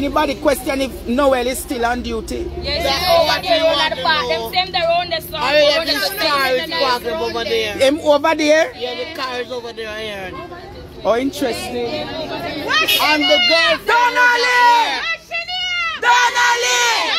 Anybody question if Noel is still on duty? Yes, yeah, over there on the park. Them same they own the song. I have his car is parked over there. Him over there? Yeah, the car is over there here. Oh, interesting. And the girl. Donna-Lee! Donna-Lee!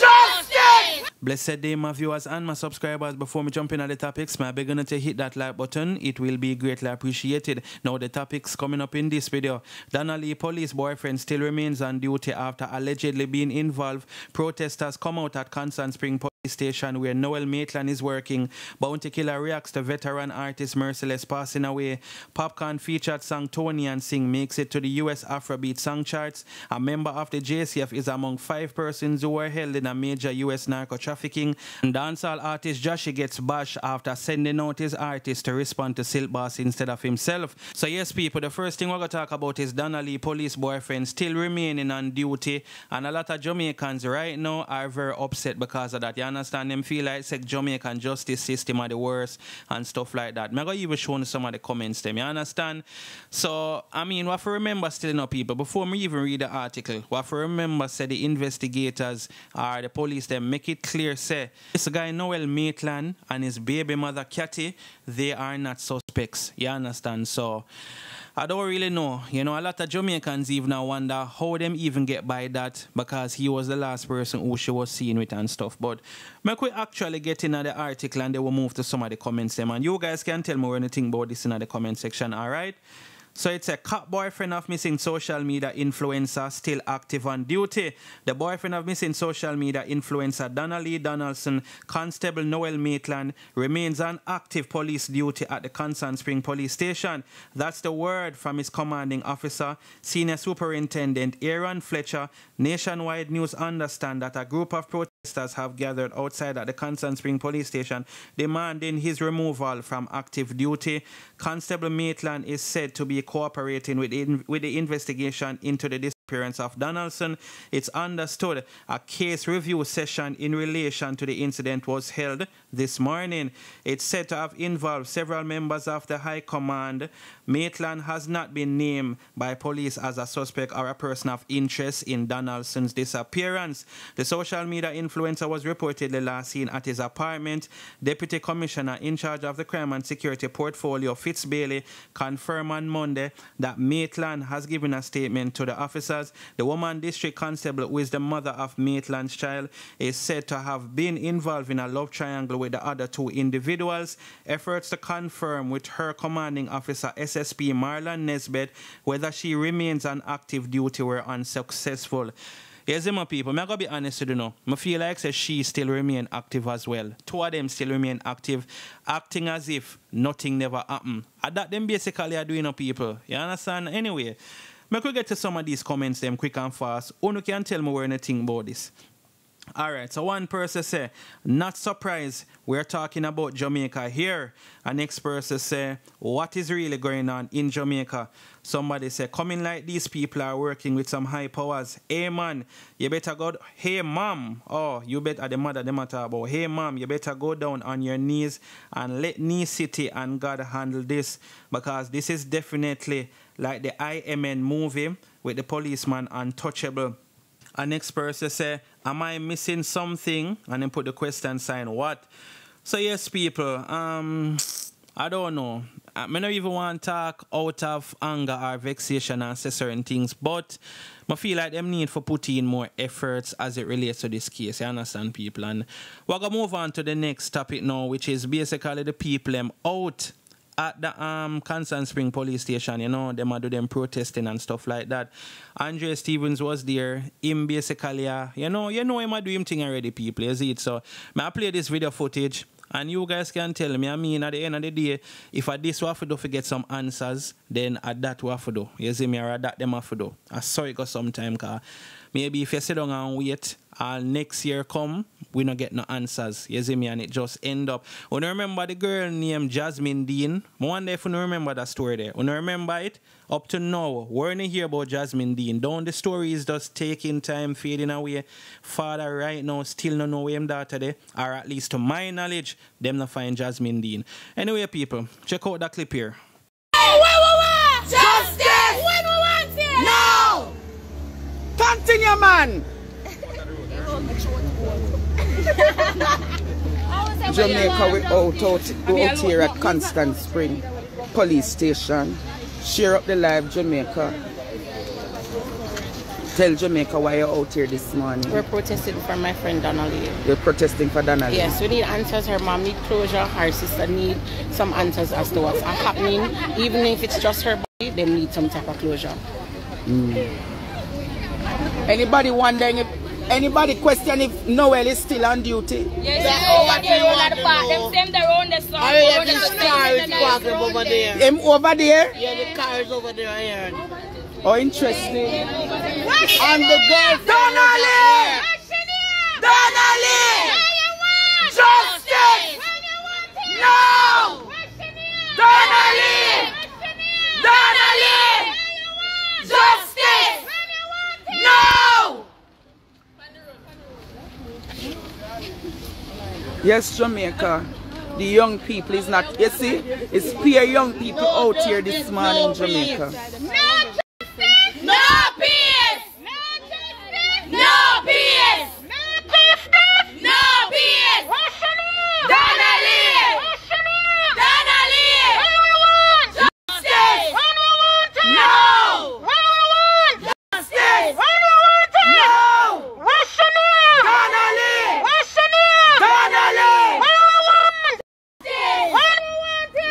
Justice! Blessed day, my viewers and my subscribers. Before me jump in at the topics, my beg you to hit that like button. It will be greatly appreciated. Now, the topics coming up in this video. Donna-Lee police boyfriend still remains on duty after allegedly being involved. Protesters come out at Constant Spring Station where Noel Maitland is working. Bounty Killer reacts to veteran artist Merciless passing away. Popcaan featured song Toni-Ann Singh makes it to the US Afrobeat song charts. A member of the JCF is among five persons who were held in a major US narco trafficking. And dancehall artist Jahshii gets bashed after sending out his artist to respond to Silk Boss instead of himself. So yes, people, the first thing we're going to talk about is Donna-Lee police boyfriend still remaining on duty. And a lot of Jamaicans right now are very upset because of that. You understand? Them feel like the Jamaican justice system are the worst and stuff like that. Going to even show some of the comments them. You understand? So, I mean, what for remember still enough people, before me even read the article, what for remember say the investigators or the police them make it clear say this guy Noel Maitland and his baby mother Cathy, they are not suspects. You understand? So I don't really know. You know, a lot of Jamaicans even wonder how them even get by that because he was the last person who she was seen with and stuff. But make we actually get into the article and then we'll move to some of the comments them. And you guys can tell me anything about this in the comment section, alright? So it's a cop boyfriend of missing social media influencer still active on duty. The boyfriend of missing social media influencer Donna-Lee Donaldson, Constable Noel Maitland, remains on active police duty at the Constant Spring Police Station. That's the word from his commanding officer, Senior Superintendent Aaron Fletcher. Nationwide News understand that a group of protesters have gathered outside at the Constant Spring Police Station demanding his removal from active duty. Constable Maitland is said to be cooperating with, in, with the investigation into the disappearance of Donaldson. It's understood a case review session in relation to the incident was held this morning. It's said to have involved several members of the High Command. Maitland has not been named by police as a suspect or a person of interest in Donaldson's disappearance. The social media influencer was reportedly last seen at his apartment. Deputy Commissioner in charge of the Crime and Security Portfolio, Fitz Bailey, confirmed on Monday that Maitland has given a statement to the officers. The woman district constable, who is the mother of Maitland's child, is said to have been involved in a love triangle with the other two individuals. Efforts to confirm with her commanding officer, SSP Marlon Nesbitt, whether she remains on active duty were unsuccessful. Here's my people. I'm going to be honest with you know. I feel like say she still remain active as well. Two of them still remain active, acting as if nothing never happened. And that them basically are doing people. You understand? Anyway, I could get to some of these comments them quick and fast. Uno can tell me where anything about this. Alright, so one person say, not surprised, we're talking about Jamaica here. A next person say, what is really going on in Jamaica? Somebody say, coming like these people are working with some high powers. Hey man, you better go, hey mom, oh, you better, ah, the mother, the matter about, hey mom, you better go down on your knees and let Nee City and God handle this because this is definitely like the IMN movie with the policeman untouchable. A next person say, am I missing something? And then put the question sign, what? So yes, people, um, I don't know. I may not even want to talk out of anger or vexation and say certain things, but I feel like them need for put in more efforts as it relates to this case. You understand, people? And we're going to move on to the next topic now, which is basically the people them out at the um Constant Spring police station, you know, them are do them protesting and stuff like that. Andre Stevens was there. Him basically, uh, you know, you know him a do him thing already, people. You see it. So may I play this video footage and you guys can tell me, I mean, at the end of the day, if I this to do to get some answers, then at that to do. You see me, or at that them have to do. I saw it go sometime, cause maybe if you sit down and wait, and next year come, we don't get no answers. You see me, and it just end up. When you remember the girl named Jasmine Dean, I wonder if you remember that story there. When you remember it, up to now, we're not hear about Jasmine Dean. Don't the story is just taking time, fading away. Father right now still no know where him daughter there, or at least to my knowledge, them not find Jasmine Dean. Anyway, people, check out that clip here. Hey, what we want? Justice! When we want it? Now! Thing, yeah, man. Jamaica, we out, out, out here at Constant Spring Police Station. Share up the live, Jamaica. Tell Jamaica why you're out here this morning. We're protesting for my friend Donna-Lee. You're protesting for Donna-Lee. Yes, we need answers. Her mom need closure. Her sister need some answers as to what's happening. Even if it's just her body, they need some type of closure. Mm. Anybody wondering if anybody question if Noel is still on duty? Yes, That they over what there you on want the park. Them same they round the sun. I hear Round the the they is send the walking nice over there. Him over there? Yeah, the car is over there, I heard. Oh, interesting. And the girlfriend Donna-Lee! Donna-Lee! Justice! No! Donna-Lee! Donna-Lee! Justice! No! Yes, Jamaica. The young people is not, you see, it's peer young people out here this morning, Jamaica. No peace! No peace! No peace! Donna-Lee! Donna-Lee! Justice! No! Justice! No! Donna-Lee! Donna-Lee!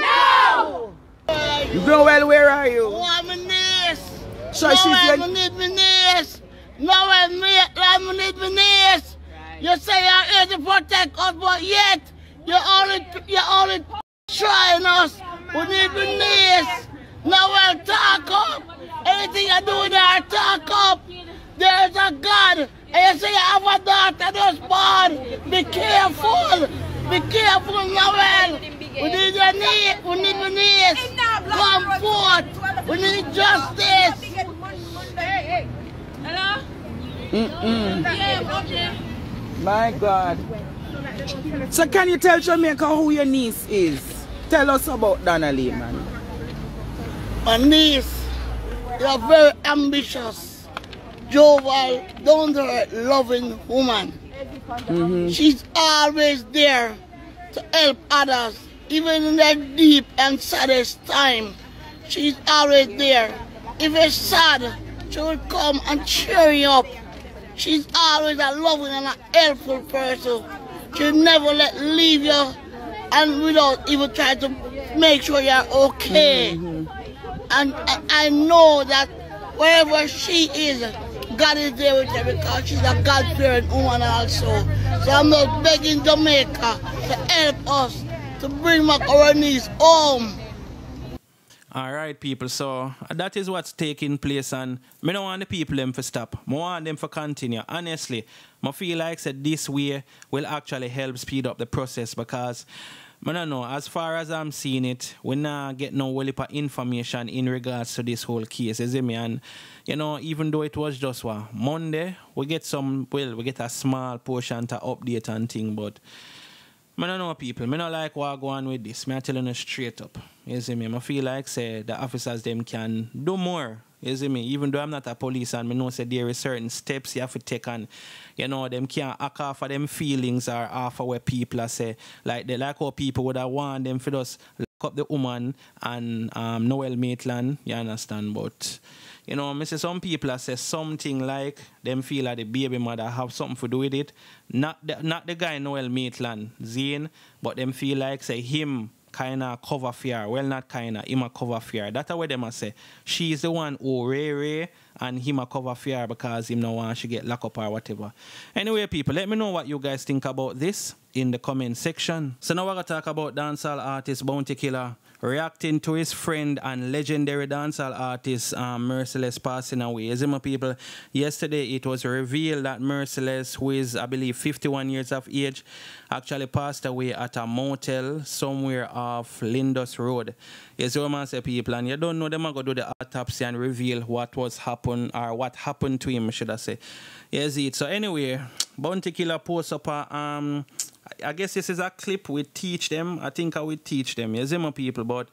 No! Noel, where are you? Oh, I'm in this. So no, she's I'm like, need me this. No, I'm need, Need me. You say you're here to protect us, but yet you're only, you're only trying us. We need me this. Now well, talk up. Anything you do there, talk up. There's a God. And you say you have a daughter that's born. Be careful. Be careful, Noel. We need your need. We need your knees. Come forth. We need justice. Hello? Mm-mm. My God. So can you tell Jamaica who your niece is? Tell us about Donna-Lee, man. My niece, you're very ambitious, jovial, down to earth, loving woman. Mm-hmm. She's always there to help others, even in their deep and saddest time. She's always there. If you're sad, she will come and cheer you up. She's always a loving and a helpful person. She'll never let leave you and without even try to make sure you're okay. Mm-hmm. And I, I know that wherever she is, God is there with her because she's a God-fearing woman also. So I'm not begging Jamaica to help us to bring back our niece home. All right, people. So that is what's taking place, and me don't want the people them to stop. I want them to continue. Honestly, I feel like said this way will actually help speed up the process because. I don't know. As far as I'm seeing it, we not get no whole information in regards to this whole case, is it me? And you know, even though it was just what Monday, we get some. Well, we get a small portion to update and thing, but I don't know people. Me not like what go on with this. Me I telling you straight up. You see me? I feel like say the officers them can do more. You see me? Even though I'm not a police and me know say there is certain steps you have to take and you know them can't act off of them feelings or off of where people are say like they like how people would have want them for just lock up the woman and um Noel Maitland, you understand? But you know, me say some people say something like them feel like the baby mother have something to do with it. Not the, not the guy Noel Maitland, Zane, but them feel like say him kinda cover fear. Well not kinda, him a cover fear. That's what them a say. She's the one who Ray and him a cover fear because him no want she get locked up or whatever. Anyway, people, let me know what you guys think about this in the comment section. So now we're gonna talk about dancehall artist Bounty Killer reacting to his friend and legendary dancehall artist um, Merciless passing away. As my people, yesterday it was revealed that Merciless, who is I believe 51 years of age, actually passed away at a motel somewhere off Lindus Road. Yes, you man say people, and you don't know them are gonna do the autopsy and reveal what was or what happened to him, should I say. Yes, it. So anyway, Bounty Killer posts up a um I- guess this is a clip we teach them. I think I will teach them. See my people, but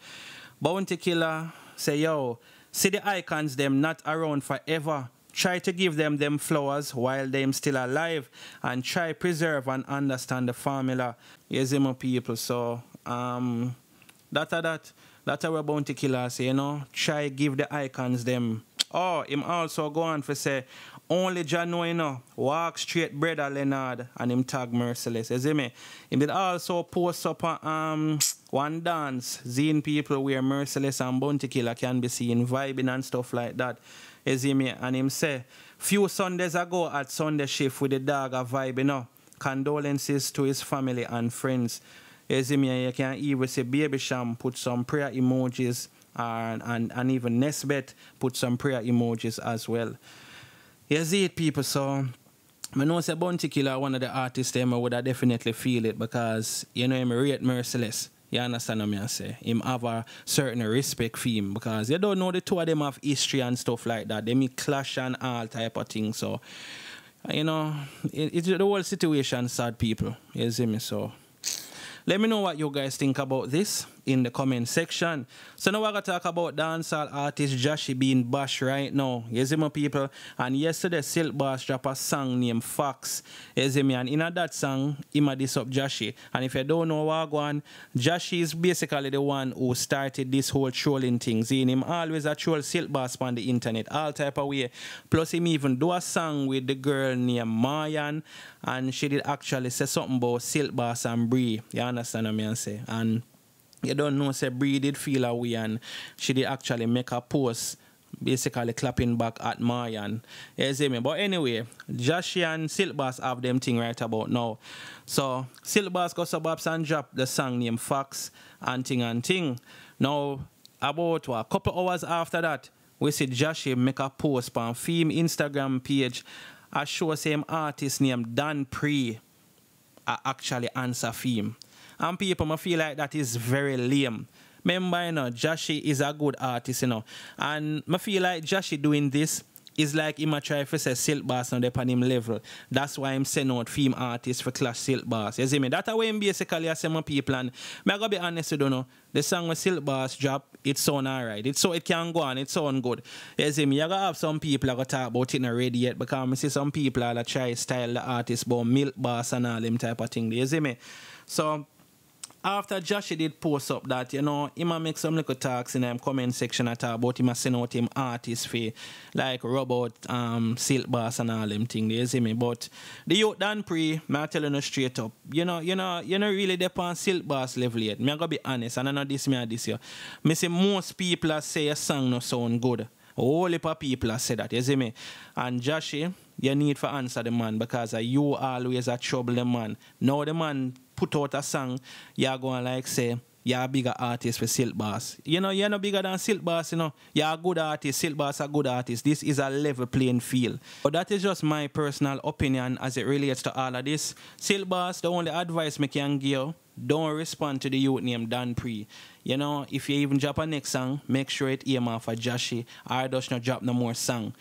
Bounty Killer say, yo, see the icons them not around forever. try to give them them flowers while them still alive and try preserve and understand the formula. Yes, my people. So um that that that's our bounty killer say, you know, try give the icons them. Oh, him also go on for say only John know, you know, walk straight brother Leonard and him tag merciless. You see me? He did also post up a, um one dance, seeing people where merciless and bounty killer can be seen vibing and stuff like that. You see me? And him say, few Sundays ago at Sunday shift with the dog a vibe, you know. Condolences to his family and friends. You see me? You can even see Baby Cham put some prayer emojis and, and, and even Nesbet put some prayer emojis as well. You see it, people, so I know say Bounty Killer, one of the artists them I would have definitely feel it because you know him rate merciless. You understand what I say? Him have a certain respect for him because you don't know the two of them have history and stuff like that. They may clash and all type of things. So you know, it, it's the whole situation sad people. You see me? So let me know what you guys think about this in the comment section. So now we're going to talk about dancehall artist Jahshii being bashed right now. You see my people? And yesterday Silk Boss dropped a song named Fox. You see me? And in that song, he made this up Jahshii. And if you don't know what going Jahshii is basically the one who started this whole trolling thing. Seeing him always a troll Silk Boss on the internet, all type of way. Plus him even do a song with the girl named Mayan and she did actually say something about Silk Boss and Bree. You understand what I say? And you don't know, say Bree did feel way, and she did actually make a post basically clapping back at Mayan. You see me? But anyway, Jahshii and Silk Boss have them thing right about now. So Silk Boss got suburbs and drop the song named Fox and Ting and Ting. Now about what, a couple hours after that, we see Jahshii make a post on Fame Instagram page. I show same artist named Dan Pre actually answer Fame. And people I feel like that is very lame. Remember, you know, Jahshii is a good artist, you know. And I feel like Jahshii doing this is like him a try to say Silk Boss on the him level. That's why I'm sending out film artists for clash Silk Boss. You see me? That's why I'm basically I say my people and I gotta be honest you know. The song with Silk Boss drop, it sound alright. It so it can go on, it sound good. You see me? I gotta have some people that gotta talk about it not ready yet because I see some people that try style the artist about Milk Boss and all them type of thing. You see me? So after Jahshii did post up that, you know, he might make some little talks in the comment section at all about him send out him artist fee, like Robot, um, Silk Boss and all them things, you see me? But the youth Dan pre, me telling you straight up, you know, you know, you know really depend Silk Boss level yet. Me I gotta be honest, and I know this me this year. Me see most people say a song no sound good. Whole heap of people say that, you see me? And Jahshii, you need to answer the man because you always a trouble the man. Now the man put out a song, you're going like say, you're a bigger artist for Silk Boss. You know, you're no bigger than Silk Boss, you know. You're a good artist, Silk Boss a good artist. This is a level playing field. But that is just my personal opinion as it relates to all of this. Silk Boss, the only advice me can give don't respond to the youth named Dan Pre. You know, if you even drop a next song, make sure it aim off a Jahshii or just not drop no more song.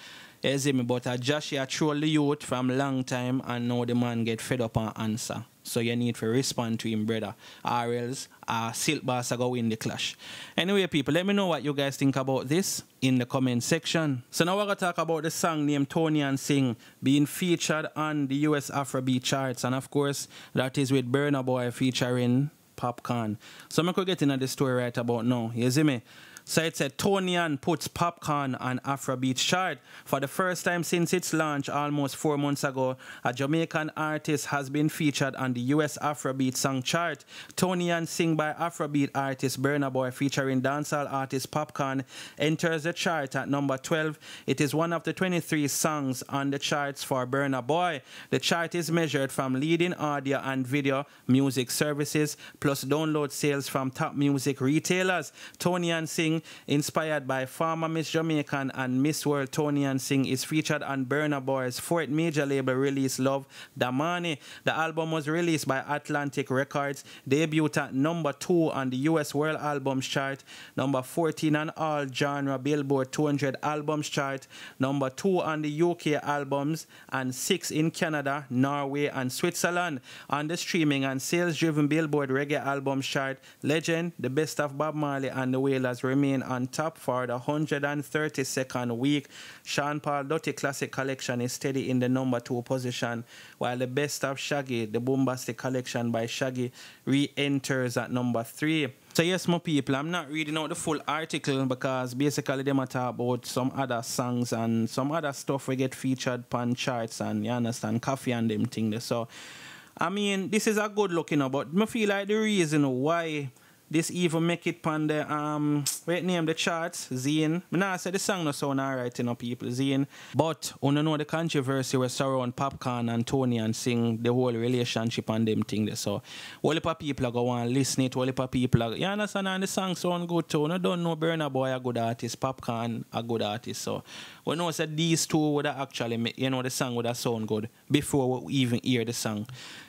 You see me? But a Jahshii a troll the youth from long time and now the man get fed up and answer. So you need to respond to him, brother. Or else uh, Silk Boss are go win the clash. Anyway, people, let me know what you guys think about this in the comment section. So now we're going to talk about the song named Toni-Ann Singh being featured on the US Afrobeat charts. And of course, that is with Burna Boy featuring Popcaan. So I'm going to get into the story right about now. You see me? So it said Toni-Ann puts Popcaan on Afrobeat chart. For the first time since its launch almost four months ago, a Jamaican artist has been featured on the US Afrobeat song chart. Toni-Ann Singh by Afrobeat artist Burna Boy featuring dancehall artist Popcaan enters the chart at number 12. It is one of the 23 songs on the charts for Burna Boy. The chart is measured from leading audio and video music services plus download sales from top music retailers. Toni-Ann Singh inspired by former Miss Jamaican and Miss World Toni-Ann Singh, is featured on Burna Boy's fourth major label release, Love Damini. The album was released by Atlantic Records, debuted at number two on the US World Albums chart, number 14 on all genre Billboard 200 albums chart, number two on the UK albums, and six in Canada, Norway, and Switzerland. On the streaming and sales driven Billboard reggae albums chart, Legend, The Best of Bob Marley, and The Wailers remain remain on top for the 132nd week. Sean Paul Dirty Classic Collection is steady in the number two position, while the best of Shaggy, the Boombastic Collection by Shaggy, re-enters at number three. So yes, my people, I'm not reading out the full article because basically they talk about some other songs and some other stuff we get featured on charts and you understand, coffee and them things. So I mean, this is a good looking but I feel like the reason why this even make it on the um wait name the charts Zine. Me nah say the song no sound alright you know people Zine. But you know the controversy was surround Popcaan and Toni-Ann Singh the whole relationship and them thing there. So all the people are go and listen it, all the people are, you understand and the song sound good too. No don't know Burna Boy a good artist, Popcaan a good artist. So we know said these two would have actually make you know the song would have sound good before we even hear the song.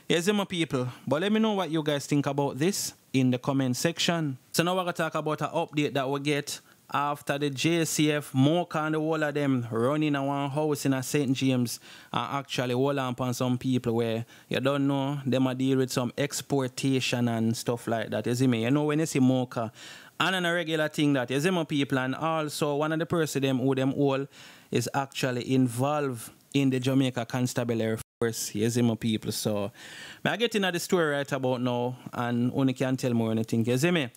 Yes, my people. But let me know what you guys think about this in the comment section. So now we're going to talk about an update that we get after the JCF, MOCA and the whole of them running one house in a St. James and actually hold on some people where you don't know them a deal with some exportation and stuff like that. You see me? You know when you see MOCA and a regular thing that you see my people and also one of the person them who them all is actually involved in the Jamaica Constabulary course, here's my people. So, I get into the story right about now, and only can tell more anything. See me?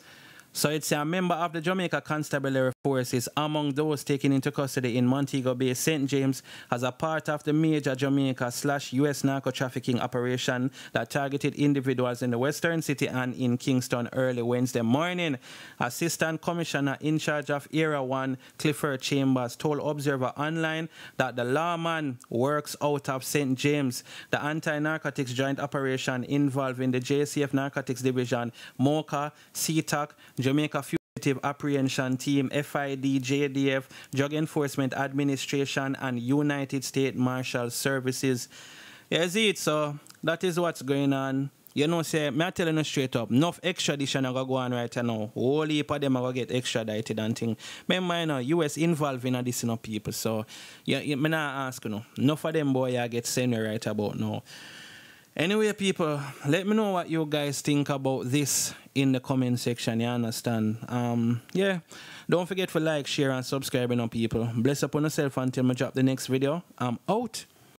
So it's a member of the Jamaica Constabulary Forces among those taken into custody in Montego Bay, St. James, as a part of the major Jamaica slash U.S. narco trafficking operation that targeted individuals in the Western City and in Kingston early Wednesday morning. Assistant Commissioner in charge of Area 1, Clifford Chambers, told Observer Online that the lawman works out of St. James. The anti-narcotics joint operation involving the JCF Narcotics Division, MOCA, CTAC, Jamaica Fugitive Apprehension Team, FID, JDF, Drug Enforcement Administration, and United States Marshal Services. Yes, it. So that is what's going on. You know, say, me I telling you straight up, enough extradition are go on right now. Whole heap of them are get extradited and thing. Remember, you know, US involved in this, you know, people. So, yeah, me not ask, you know, enough of them boy I get sent right about now. Anyway, people, let me know what you guys think about this in the comment section. You understand? Um, yeah. Don't forget to like, share, and subscribe, you know, people. Bless upon yourself until I drop the next video. I'm out.